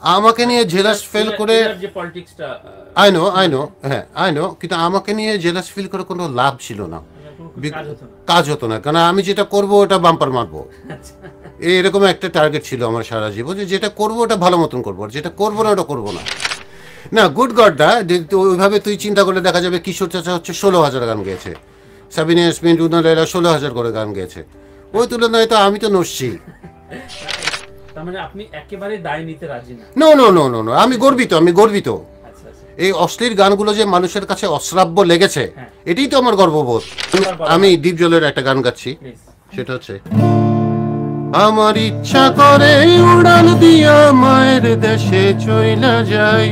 আমাকে নিয়ে jealous feel করে আই নো আই নো হ্যাঁ আই নো কিন্তু আমাকে নিয়ে জেলাস ফিল করে কোনো লাভ ছিল না। কাজ হতো না। কারণ আমি যেটা করব ওটা বাম্পার মারবো। এই এরকম একটা টার্গেট ছিল আমার সারা জীবন যে যেটা করব ওটা ভালো মতন করব আর যেটা করব না ওটা করব না। না গুড গডটা ওইভাবে তুই চিন্তা করলে দেখা যাবে কিশোর চাচা হচ্ছে ষোলো হাজার গান গেয়েছে। সাবিনা ইয়াসমিন রুনালেরা ষোলো হাজার করে গান গেয়েছে। ওই তুলনায় তো আমি তো নসছি। তার মানে আপনি একেবারে দায় নিতে রাজি না? No no no no no আমি গর্বিত আমি গর্বিত। আচ্ছা আচ্ছা। এই অশ্লীল গানগুলো যে মানুষের কাছে অশ্রাব্য লেগেছে হ্যাঁ। এটাই তো আমার গর্ববোধ। আমি দীপজলের একটা গান গাচ্ছি সেটা হচ্ছে আমার ইচ্ছা করে উড়াল দিয়া মায়ের দেশে চইলা যাই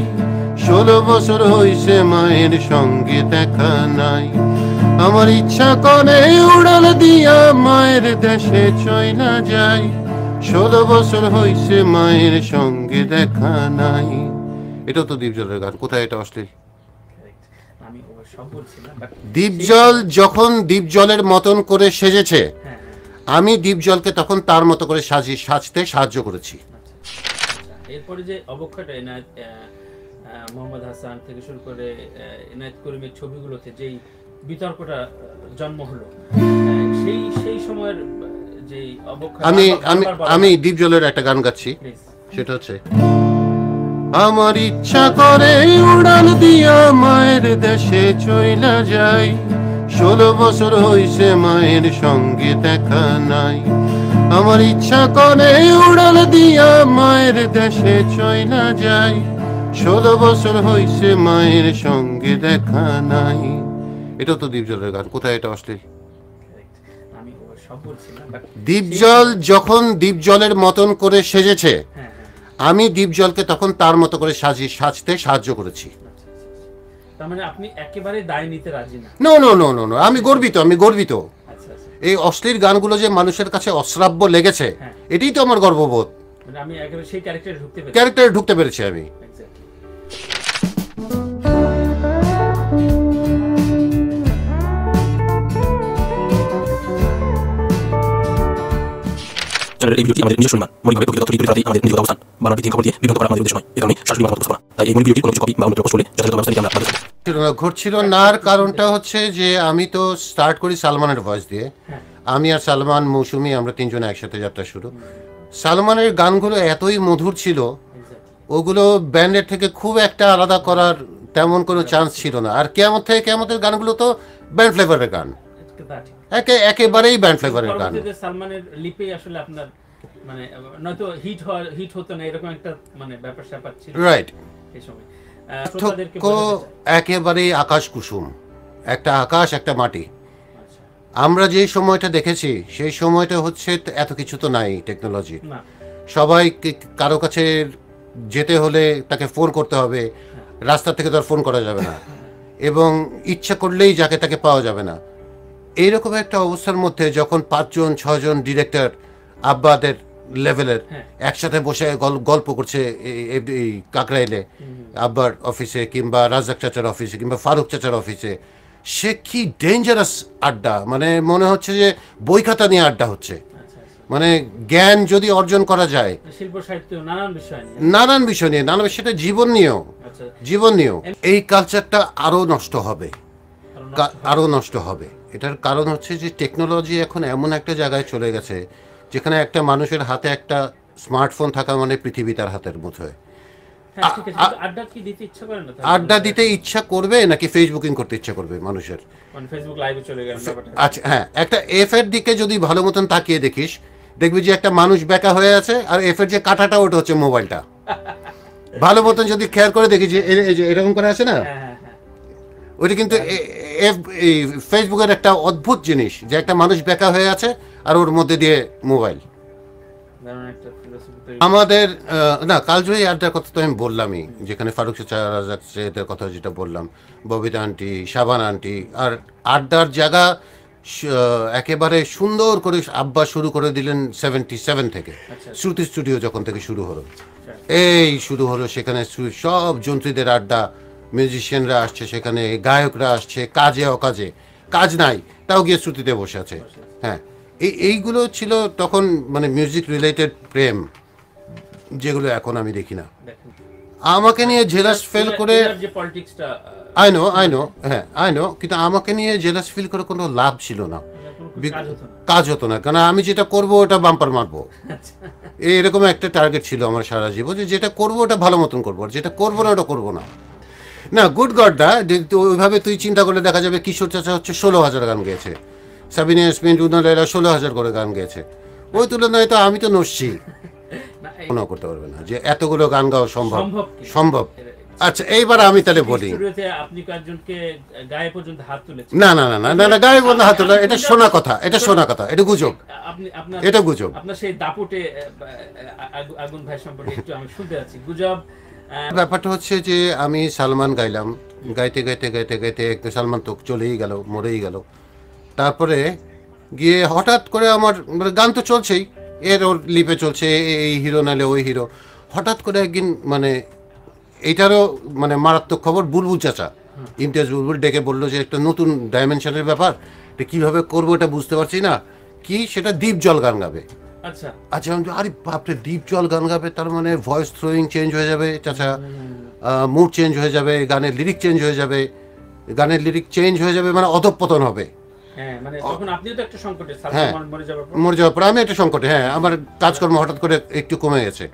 ষোলো বছর হইছে মায়ের সঙ্গে দেখা নাই। আমার ইচ্ছা করে উড়াল দিয়া মায়ের দেশে চইলা যাই ষোলো বছর হয়েছে মায়ের সঙ্গে দেখা নাই। এটা তো দীপজলের গান। কোথায় এটা অশ্লীল? দীপজল যখন দীপজলের মতন করে সেজেছে হ্যাঁ হ্যাঁ। আমি দীপজলকে তখন তার মতো করে সাজি সাজতে সাহায্য করেছি। আচ্ছা, এরপরে যে অবক্ষয়টা এনায়ত মোহাম্মদ হাসান থেকে শুরু করে এনায়েত করিমের ছবিগুলোতে যেই বিতর্কটা জন্ম হলো সেই সেই সময়ের আমি আমি আমি দীপজলের একটা গান গাচ্ছি। সেটা হচ্ছে আমার ইচ্ছা করে উড়াল দিয়া মায়ের দেশে চইলা যাই। ষোলো বছর হইছে মায়ের সঙ্গে দেখা নাই। আমার ইচ্ছা করে উড়াল দিয়া মায়ের দেশে চইলা যাই। ষোলো বছর হইছে মায়ের সঙ্গে দেখা নাই। এটা তো দীপজলের গান। কোথায় এটা অশ্লীল. দীপজল যখন দীপজলের মতন করে সেজেছে হ্যাঁ হ্যাঁ আমি দীপজলকে তখন তার মতো করে সাজি সাজতে সাহায্য করেছি। তার আপনি একেবারে দায় নিতে রাজি না? নো নো নো নো আমি গর্বিত আমি গর্বিত। আচ্ছা আচ্ছা। এই অশ্লীল গানগুলো যে মানুষের কাছে অশ্রাব্য লেগেছে হ্যাঁ। এটাই তো আমার গর্ববোধ। মানে আমি একেবারে সেই ক্যারেক্টারে ঢুকতে পেরেছি। ক্যারেক্টারে ঢুকতে পেরেছি আমি। ঘটছিল না, আর কারণটা হচ্ছে যে আমি তো স্টার্ট করি সালমানের ভয়েস দিয়ে। আমি আর সালমান, মৌসুমি, আমরা তিনজনে একসাথে যাত্রা শুরু। সালমানের গানগুলো এতই মধুর ছিল, ওগুলো ব্যান্ডের থেকে খুব একটা আলাদা করার তেমন কোনো চান্স ছিল না। আর কেমন থেকে কেমতের গানগুলো তো ব্যান্ড ফ্লেভারের গান। একে একেবারেই ব্যান্ড ফ্লেভারের গান। সালমানের লিপেই আসলে আপনার মানে নয়তো হিট হিট হতো না এরকম একটা মানে ব্যাপার স্যাপার ছিল রাইট এই সময়। পার্থক্য একেবারেই আকাশ কুসুম। একটা আকাশ একটা মাটি। আচ্ছা। আমরা যে সময়টা দেখেছি সেই সময়টা হচ্ছে এত কিছু তো নাই টেকনোলজি সবাই কারও কাছে যেতে হলে তাকে ফোন করতে হবে। রাস্তা থেকে তো আর ফোন করা যাবে না। এবং ইচ্ছা করলেই যাকে তাকে পাওয়া যাবে না। এইরকম একটা অবস্থার মধ্যে যখন পাঁচজন ছজন ডিরেক্টর আব্বাদের লেভেলের হ্যাঁ। একসাথে বসে গল- গল্প করছে এই- কাকরাইলে আব্বার অফিসে কিংবা রাজাক চাচার অফিসে কিংবা ফারুক চাচার অফিসে সে কি ডেঞ্জারাস আড্ডা? মানে মনে হচ্ছে যে বই খাতা নিয়ে আড্ডা হচ্ছে। আচ্ছা আচ্ছা। মানে জ্ঞান যদি অর্জন করা যায়। শিল্প সাহিত্য নানান বিষয় নিয়ে। নানান বিষয় নিয়ে নানান সেটা জীবন নিয়েও। আচ্ছা। জীবন নিয়েও। এই কালচারটা আরও নষ্ট হবে। আরও নষ্ট হবে। এটার কারণ হচ্ছে যে টেকনোলজি এখন এমন একটা জায়গায় চলে গেছে যেখানে একটা মানুষের হাতে একটা স্মার্টফোন থাকা মানে পৃথিবী তার হাতের মুঠোয় হ্যাঁ আড্ডা দিতে ইচ্ছা করবে নাকি ফেসবুকিং করতে ইচ্ছা করবে মানুষের? মানে ব্যাপারটা আচ্ছা হ্যাঁ একটা এফ এর দিকে যদি ভালো মতন তাকিয়ে দেখিস দেখবি যে একটা মানুষ বেকা হয়ে আছে আর এফ এর যে কাঁটাটা ওটা হচ্ছে মোবাইলটা। ভালো মতন যদি খেয়াল করে দেখি যে এরকম করে আছে না? হ্যাঁ হ্যাঁ হ্যাঁ। ওইটা কিন্তু এই ফেসবুকের একটা অদ্ভুত জিনিস যে একটা মানুষ বেকা হয়ে আছে আর ওর মধ্যে দিয়ে মোবাইল। আমাদের না কালজয়ী আড্ডার কথা তো আমি বললামই যেখানে ফারুক এদের কথা যেটা বললাম ববিতা আন্টি শাবান আন্টি আর আড্ডার জায়গা একেবারে সুন্দর করে আব্বা শুরু করে দিলেন সেভেন্টি সেভেন থেকে আচ্ছা। শ্রুতি স্টুডিও যখন থেকে শুরু হলো। এই শুরু হলো সেখানে সব যন্ত্রীদের আড্ডা মিউজিশিয়ানরা আসছে সেখানে গায়করা আসছে কাজে অকাজে। কাজ নাই তাও গিয়ে শ্রুতিতে বসে আছে। হ্যাঁ এই এইগুলো ছিল তখন মানে মিউজিক রিলেটেড প্রেম যেগুলো এখন আমি দেখি না। আমাকে নিয়ে জেলাস ফেল করে আই নো আই নো হ্যাঁ আই নো কিন্তু আমাকে নিয়ে জেলাস ফিল করে কোনো লাভ ছিল না। কাজ হতো না। কাজ হতো না কারণ আমি যেটা করব ওটা বাম্পার মারবো। আচ্ছা। এরকম একটা টার্গেট ছিল আমার সারা জীবন যে যেটা করব ওটা ভালো মতন করব আর যেটা করব না ওটা করব না। না গুড গডটা ওইভাবে তুই চিন্তা করলে দেখা যাবে কিশোর চাচা হচ্ছে ষোলো হাজার গান গেয়েছে। সাবিনা ইয়াসমিন রুনালেরা ষোলো হাজার করে গান গেয়েছে। ওই তুলনায় তো আমি তো নসছি মনে করতে পারবে না যে এতগুলো গান গাওয়া সম্ভব। সম্ভব আচ্ছা এইবার আমি তাহলে বলি। পর্যন্ত না না না না না গায়ে বন্ধ হাত তোলা এটা শোনা কথা এটা শোনা কথা এটা গুজব। এটা গুজব। আপনার সেই দাপুটে আগুন ভাই সম্পর্কে একটু আমি শুনতে যাচ্ছি। গুজব ব্যাপারটা হচ্ছে যে আমি সালমান গাইলাম। গাইতে গাইতে গাইতে গাইতে সালমান তো চলেই গেল, মরেই গেল। তারপরে গিয়ে হঠাৎ করে আমার মানে গান তো চলছেই, এর ওর লিপে চলছে এই হিরো নালে ওই হিরো। হঠাৎ করে একদিন মানে এইটারও মানে মারাত্মক খবর বুলবুল চাচা। ইমতিয়াজ বুলবুল ডেকে বলল যে একটা নতুন ডাইমেনশনের ব্যাপার, এটা কীভাবে করব এটা বুঝতে পারছি না। কি? সেটা দ্বীপ জল গান গাবে। আচ্ছা। আচ্ছা আরে বাপরে ডিপ জল গান গাবে তার মানে ভয়েস থ্রোয়িং চেঞ্জ হয়ে যাবে চাচা মুড চেঞ্জ হয়ে যাবে গানের লিরিক চেঞ্জ হয়ে যাবে গানের লিরিক চেঞ্জ হয়ে যাবে মানে অধঃপতন হবে। হ্যাঁ মানে হ্যাঁ। মরে যাওয়ার পর। আমি একটা সংকটে হ্যাঁ আমার কাজকর্ম হঠাৎ করে একটু কমে গেছে।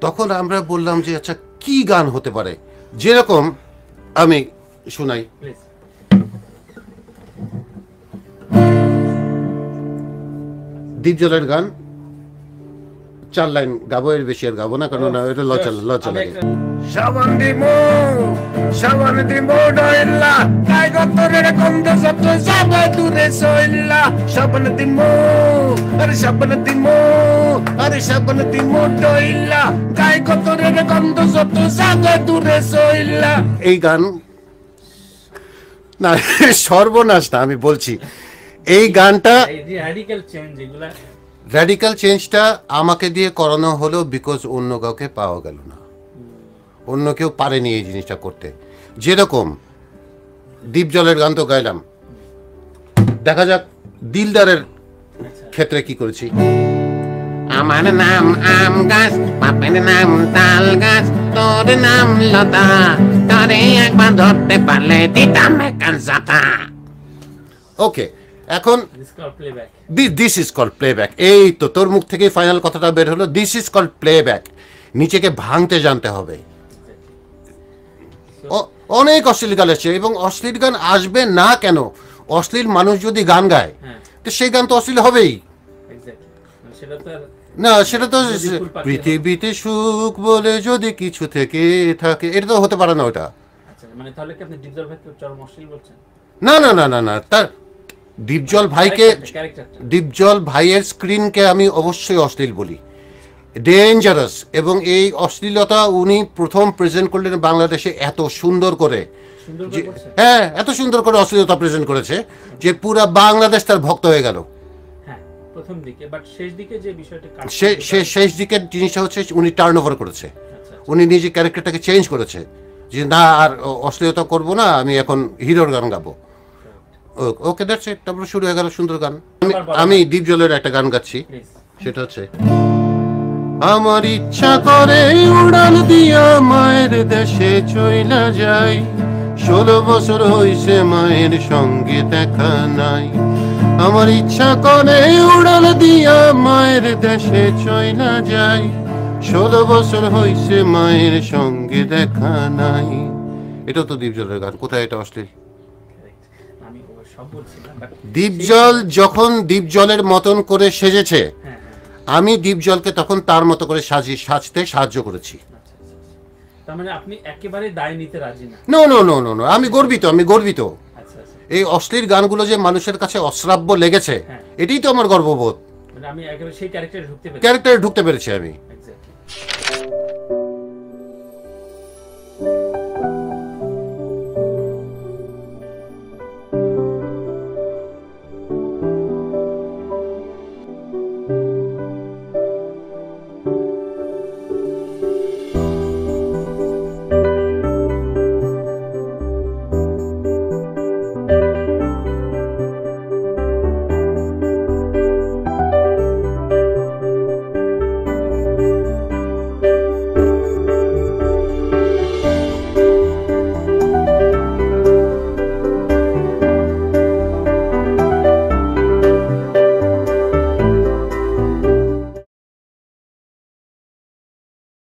তখন আমরা বললাম যে আচ্ছা কি গান হতে পারে? যেরকম আমি শোনাই। প্লিজ দ্বীপ জলের গান চার লাইন গাবো এর বেশি আর গাবো না কারণ না, এটা লজ্জা লজ্জা লাগে। সাবান দিমো সাবান দিমো ডইলা কাই গতরের গন্ধ সব দূরে সইলা সাবান আরে সাবান দিমো আরে সাবান দিমো ডইলা কাই গতরের গন্ধ সব যাবে দূরে সইলা এই গান না সর্বনাশ না আমি বলছি। এই গানটা র্যাডিক্যাল চেঞ্জটা আমাকে দিয়ে করানো হলো বিকজ অন্য কাউকে পাওয়া গেল না। অন্য কেউ পারেনি এই জিনিসটা করতে। যেরকম দ্বীপ জলের গান তো গাইলাম। দেখা যাক দিলদারের ক্ষেত্রে কি করেছি। আমার নাম আম গাছ বাপের নাম তাল গাছ তোর নাম লতা। তোরে একবার ধরতে পারলে দিতাম একান ওকে এখন this this is called playback এই তো তোর মুখ থেকে ফাইনাল কথাটা বের হলো দিস ইজ কল প্লেব্যাক নিচেকে ভাঙতে জানতে হবে। অনেক অশ্লীল গান আছে এবং অশ্লীল গান আসবে না কেন? অশ্লীল মানুষ যদি গান গায় হ্যাঁ। তো সেই গান তো অশ্লীল হবেই। না সেটা তো পৃথিবীতে সুখ বলে যদি কিছু থেকে থাকে এটা তো হতে পারে না ওটা। আচ্ছা মানে না না না না না তার দীপজল ভাইকে দীপজল ভাইয়ের স্ক্রিনকে আমি অবশ্যই অশ্লীল বলি। ডেঞ্জারাস এবং এই অশ্লীলতা উনি প্রথম প্রেজেন্ট করলেন বাংলাদেশে এত সুন্দর করে। হ্যাঁ এত সুন্দর করে অশ্লীলতা প্রেজেন্ট করেছে যে পুরা বাংলাদেশ তার ভক্ত হয়ে গেল। হ্যাঁ প্রথম দিকে বাট শেষ দিকে যে বিষয়টা সে শেষ দিকের জিনিসটা হচ্ছে উনি টার্ন ওভার করেছে। আচ্ছা উনি নিজে ক্যারেক্টারটাকে চেঞ্জ করেছে। যে না আর অশ্লীলতা করব না আমি এখন হিরোর গান গাবো। ওকে দ্যাটস ইট তারপরে শুরু হয়ে গেল সুন্দর গান। আমি আমি দীপজলের একটা গান গাচ্ছি। সেটা হচ্ছে আমার ইচ্ছা করে উড়াল দিয়া মায়ের দেশে চইলা যাই। ষোলো বছর হইছে মায়ের সঙ্গে দেখা নাই। আমার ইচ্ছা করে উড়াল দিয়া মায়ের দেশে চইলা যাই। ষোলো বছর হইছে মায়ের সঙ্গে দেখা নাই। এটা তো দীপজলের গান। কোথায় এটা অশ্লীল? দীপজল যখন দীপজলের মতন করে সেজেছে আমি দীপজলকে তখন তার মতো করে সাজি সাজতে সাহায্য করেছি। আচ্ছা আচ্ছা আচ্ছা। না? নো নো নো নো আমি গর্বিত আমি গর্বিত। আচ্ছা আচ্ছা। এই অশ্লীল গানগুলো যে মানুষের কাছে অশ্রাব্য লেগেছে হ্যাঁ। এটাই তো আমার গর্ববোধ। মানে ক্যারেক্টারে ঢুকতে পেরেছি। আমি। এক্স্যাক্টলি